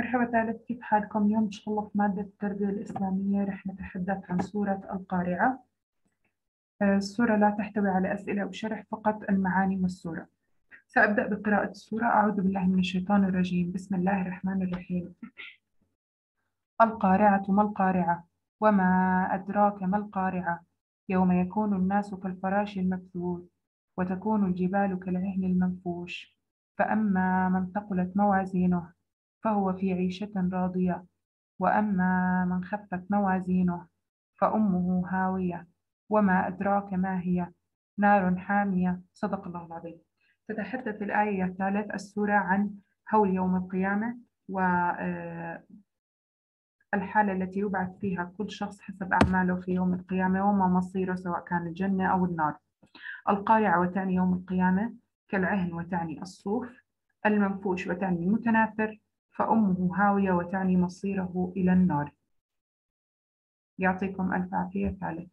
مرحبا ثالث كيف حالكم؟ اليوم إن شاء الله في مادة التربية الإسلامية رح نتحدث عن سورة القارعة. آه، السورة لا تحتوي على أسئلة أو شرح فقط المعاني والسورة. سأبدأ بقراءة السورة. أعوذ بالله من الشيطان الرجيم. بسم الله الرحمن الرحيم. القارعة ما القارعة؟ وما أدراك ما القارعة؟ يوم يكون الناس كالفراش المبثوث وتكون الجبال كالعهن المنفوش. فأما من ثقلت موازينه فهو في عيشة راضية. وأما من خفت موازينه فأمه هاوية. وما أدراك ما هي؟ نار حامية. صدق الله العظيم. تتحدث الآية الثالث السورة عن هول يوم القيامة والحالة آه، التي يبعث فيها كل شخص حسب أعماله في يوم القيامة وما مصيره سواء كان الجنة أو النار. القارعة وتعني يوم القيامة كالعهن وتعني الصوف. المنفوش وتعني المتناثر. فأمه هاوية وتعني مصيره إلى النار. يعطيكم ألف عافية ثالث.